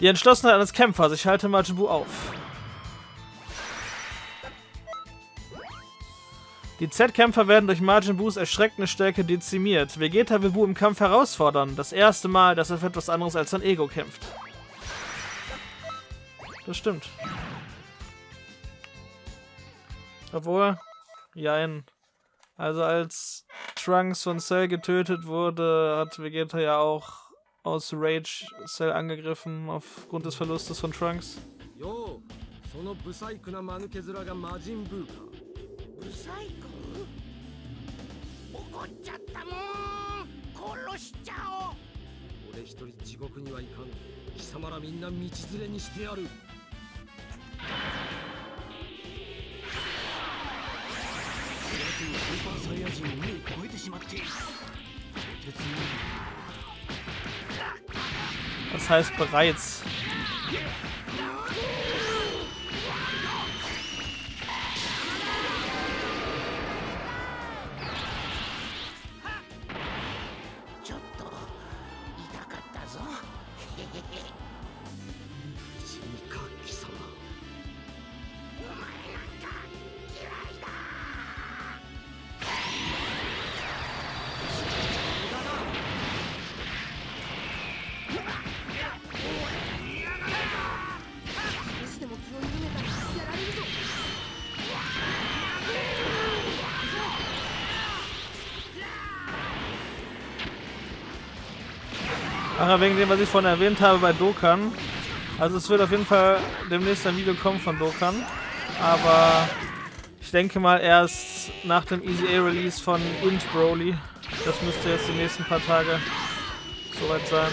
Die Entschlossenheit eines Kämpfers. Ich halte Majin Buu auf. Die Z-Kämpfer werden durch Majin Buus erschreckende Stärke dezimiert. Vegeta will Buu im Kampf herausfordern. Das erste Mal, dass er für etwas anderes als sein Ego kämpft. Das stimmt. Obwohl, jein. Also als Trunks von Cell getötet wurde, hat Vegeta ja auch aus Rage Cell angegriffen aufgrund des Verlustes von Trunks. Jo, そのブサイクな間抜け面が魔人ブーかブサイク怒っちゃったもん殺しちゃおう俺一人地獄にはいかん貴様らみんな道連れにしてやるスーパーサイヤ人を超えてしまって鉄の Das heißt bereits. Ach, wegen dem, was ich vorhin erwähnt habe bei Dokkan. Also es wird auf jeden Fall demnächst ein Video kommen von Dokkan. Aber ich denke mal erst nach dem Easy A Release von Int Broly. Das müsste jetzt die nächsten paar Tage soweit sein.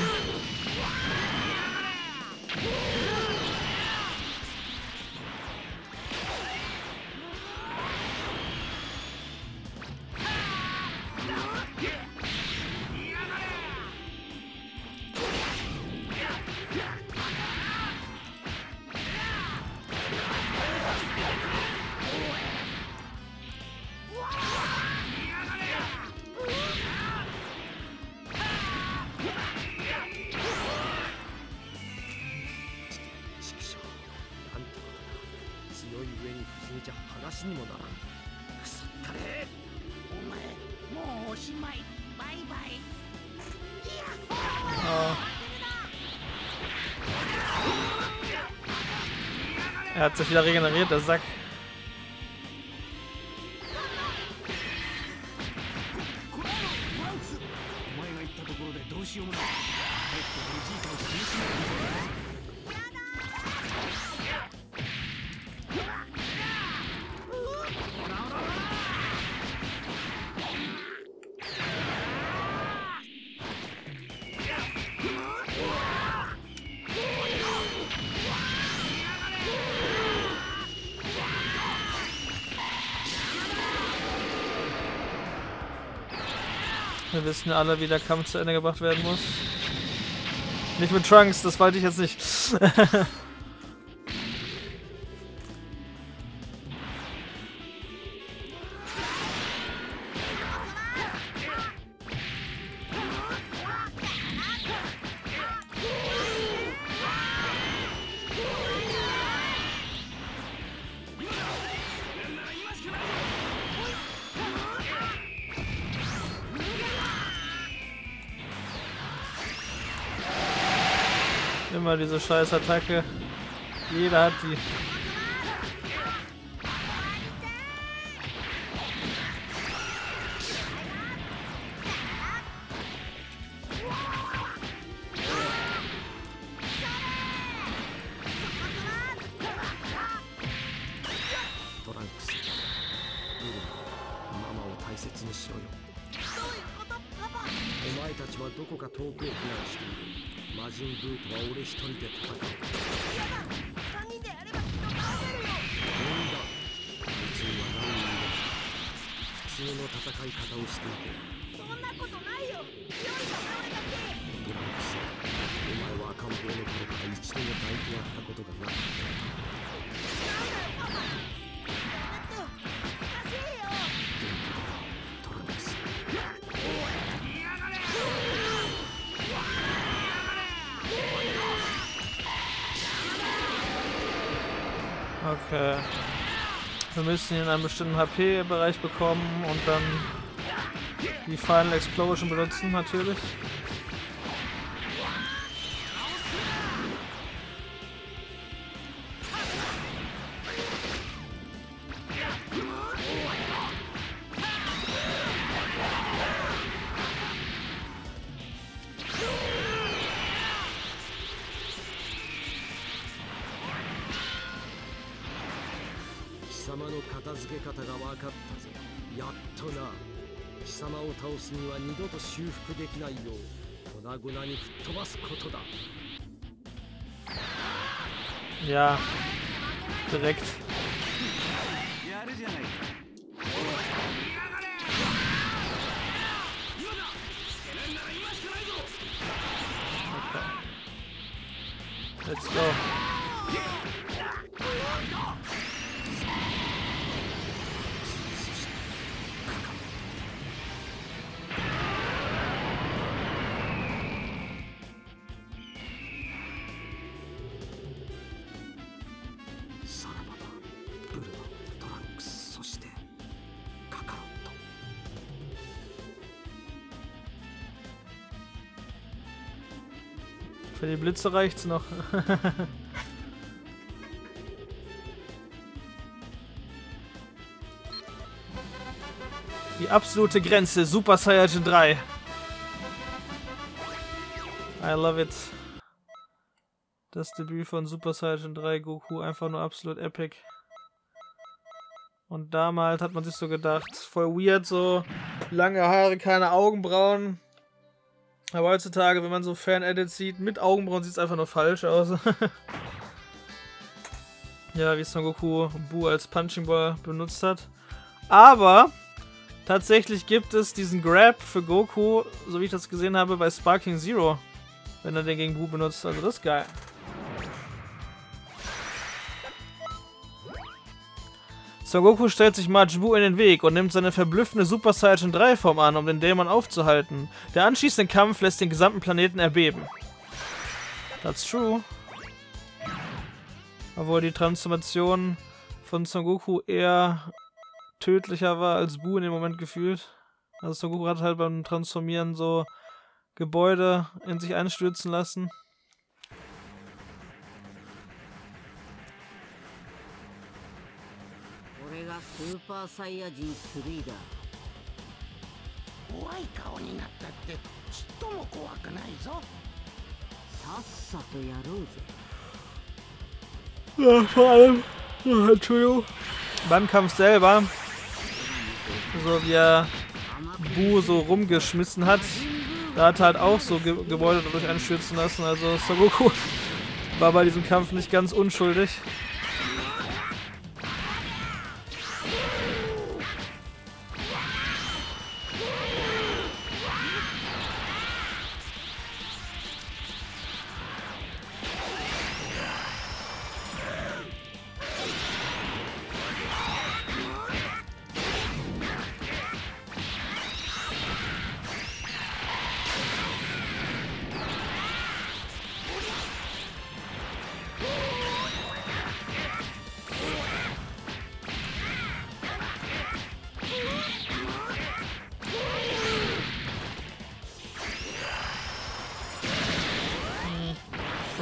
Er hat sich wieder regeneriert, der Sack. Wir wissen alle, wie der Kampf zu Ende gebracht werden muss. Nicht mit Trunks, das wollte ich jetzt nicht. diese scheiß Attacke. Jeder hat die. Thank you. 魔人ブートは俺一人で戦う嫌だ3人であればきっと倒せるよ何だ普通は何人だ普通の戦い方をしていて。そんなことないよ強いが倒れたけドラムスお前は赤ん坊の頃から一度も抱いてやったことがなかっただ Okay. Wir müssen ihn in einem bestimmten HP-Bereich bekommen und dann die Final Explosion benutzen, natürlich. 付け方が分かったぜ。やっとな。貴様を倒すには二度と修復できないよう粉々に吹っ飛ばすことだ。Ja, direkt. Okay. Let's go. Für die Blitze reicht's noch. die absolute Grenze, Super Saiyajin 3. I love it. Das Debüt von Super Saiyajin 3 Goku einfach nur absolut epic. Und damals hat man sich so gedacht, voll weird, so lange Haare, keine Augenbrauen. Aber heutzutage, wenn man so Fan-Edits sieht, mit Augenbrauen sieht es einfach nur falsch aus. ja, wie Son Goku Bu als Punching Ball benutzt hat. Aber tatsächlich gibt es diesen Grab für Goku, so wie ich das gesehen habe, bei Sparking Zero. Wenn er den gegen Bu benutzt. Also das ist geil. Son Goku stellt sich Majin in den Weg und nimmt seine verblüffende Super Saiyan 3 Form an, um den Dämon aufzuhalten. Der anschließende Kampf lässt den gesamten Planeten erbeben. That's true. Obwohl die Transformation von Son Goku eher tödlicher war als Bu in dem Moment gefühlt. Also Son Goku hat halt beim Transformieren so Gebäude in sich einstürzen lassen. スーパーサイヤ人3だ怖い顔になったってちっとも怖くないぞさっさとやろうぜ Ja, vor allem. Oh, Entschuldigung. Beim Kampf selber. So wie er Bu so rumgeschmissen hat. Da hat er halt auch so Ge Gebäude dadurch einstürzen lassen. Also Son Goku war bei diesem Kampf nicht ganz unschuldig.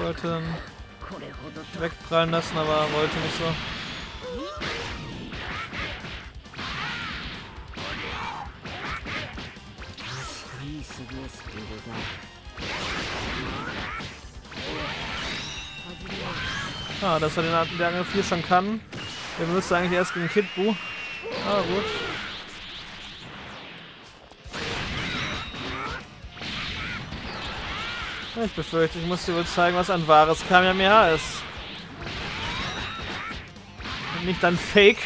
wollte dann wegprallen lassen, aber wollte nicht so. Ah, dass er den Angriff hier schon kann. Der müsste eigentlich erst gegen Kid Buu. Ah, gut. Ich befürchte, ich muss dir wohl zeigen, was ein wahres Kamehameha ist. Und nicht ein Fake.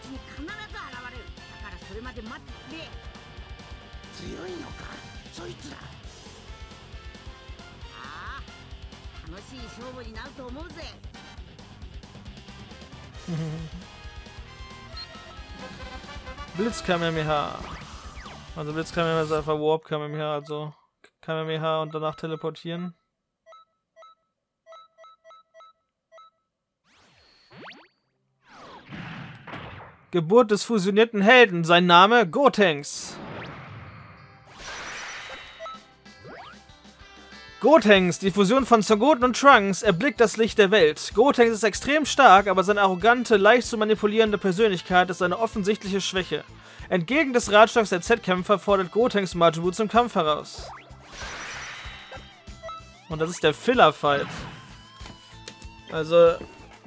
に必ず現れるだからそ それまで待ってくれ強いのかそいつらああ楽しい勝負になると思うぜ Blitz Kamehameha. Also Blitz Kamehameha ist einfach Warp Kamehameha, also Kamehameha und danach teleportieren. Geburt des fusionierten Helden. Sein Name Gotenks. Gotenks, die Fusion von Songoten und Trunks, erblickt das Licht der Welt. Gotenks ist extrem stark, aber seine arrogante, leicht zu manipulierende Persönlichkeit ist eine offensichtliche Schwäche. Entgegen des Ratschlags der Z-Kämpfer fordert Gotenks Majin Buu zum Kampf heraus. Und das ist der Filler-Fight. Also,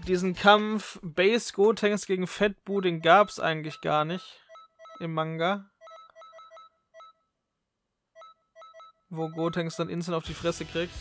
diesen Kampf Base Gotenks gegen Fat Buu, den gab's eigentlich gar nicht im Manga. Wo Gotenks dann instant auf die Fresse kriegt.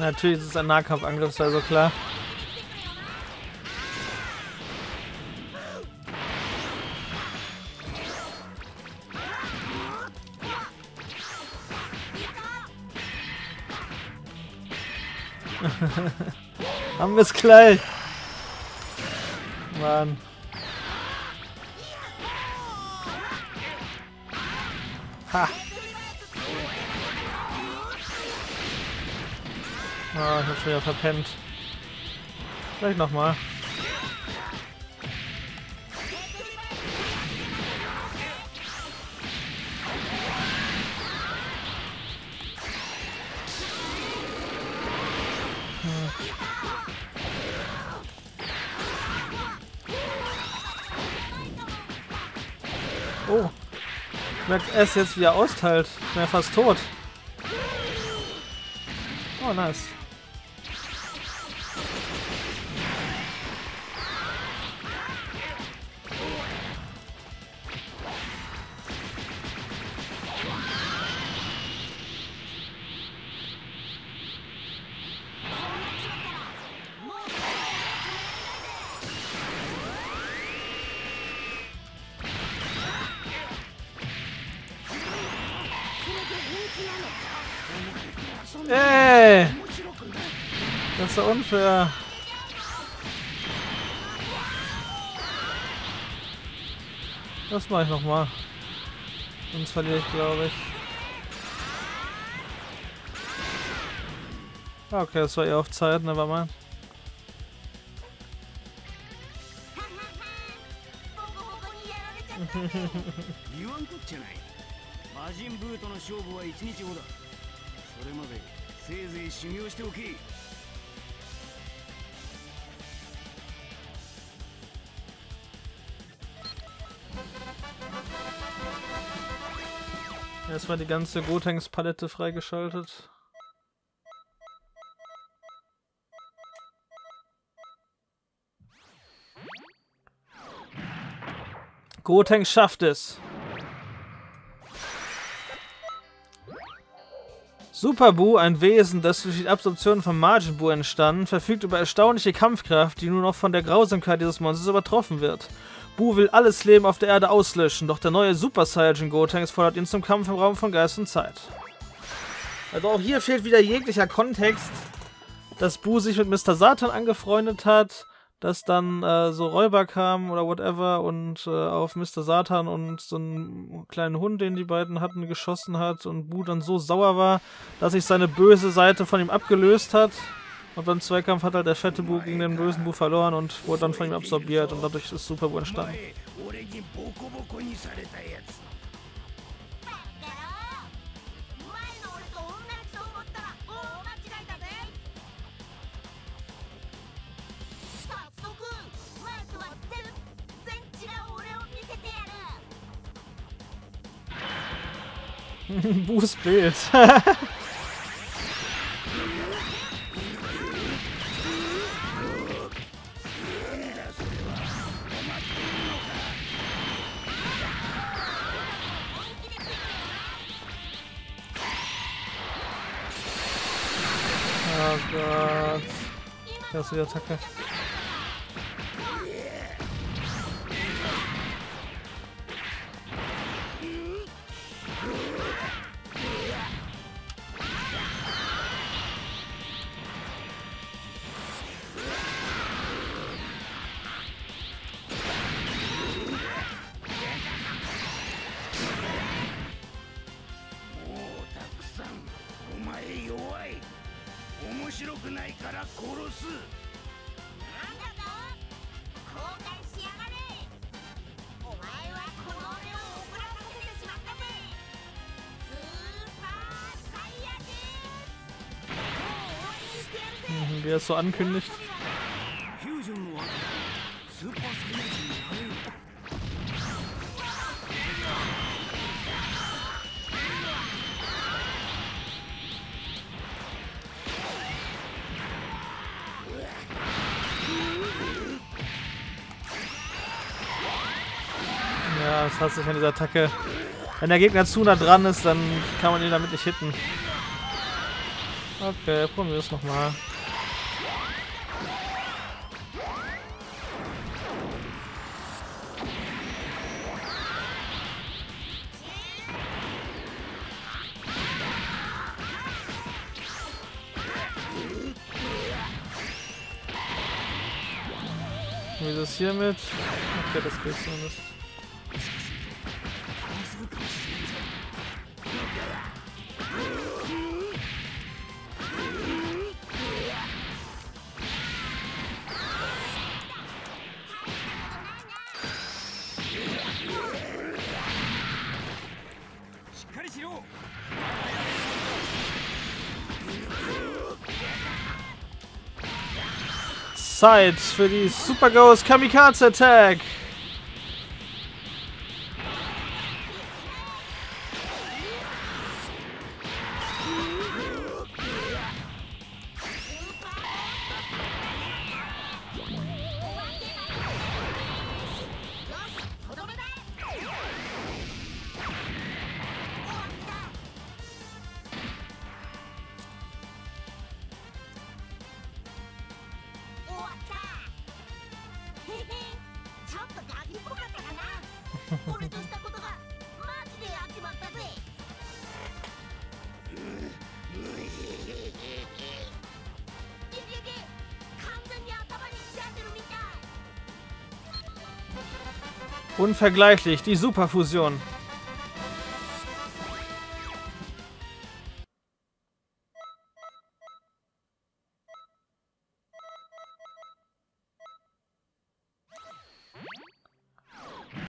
Natürlich ist es ein Nahkampfangriff, ist also klar. Haben wir es gleich. Mann. Ha. Ah, ich hab schon wieder verpennt. Vielleicht nochmal. Oh. Merke erst jetzt, wie er austeilt. Ich bin ja fast tot. Oh, nice. Das ist ja unfair. Das mache ich nochmal. Sonst verliere ich, glaube ich. Okay, das war eher auf Zeit, ne, mal. Erstmal die ganze Gotenks-Palette freigeschaltet. Gotenks schafft es. Super Buu, ein Wesen, das durch die Absorption von Majin Buu entstand, verfügt über erstaunliche Kampfkraft, die nur noch von der Grausamkeit dieses Monsters übertroffen wird. Buu will alles Leben auf der Erde auslöschen, doch der neue Super Saiyajin Gotenks fordert ihn zum Kampf im Raum von Geist und Zeit. Also auch hier fehlt wieder jeglicher Kontext, dass Buu sich mit Mr. Satan angefreundet hat, dass dann äh, so Räuber kamen oder whatever und äh, auf Mr. Satan und so einen kleinen Hund, den die beiden hatten, geschossen hat und Buu dann so sauer war, dass sich seine böse Seite von ihm abgelöst hat. Und beim Zweikampf hat halt der fette Bu gegen den bösen Bu verloren und wurde dann von ihm absorbiert und dadurch ist Super Bu entstanden. 前俺 Das ist die Attacke. Mhm, wie er es so ankündigt. Ja, das hat sich an dieser Attacke. Wenn der Gegner zu nah dran ist, dann kann man ihn damit nicht hitten. Okay, probieren wir es nochmal. Wie ist es hiermit? Okay, das geht zumindest. Zeit für die Super Ghost Kamikaze Attack. Unvergleichlich, die Superfusion.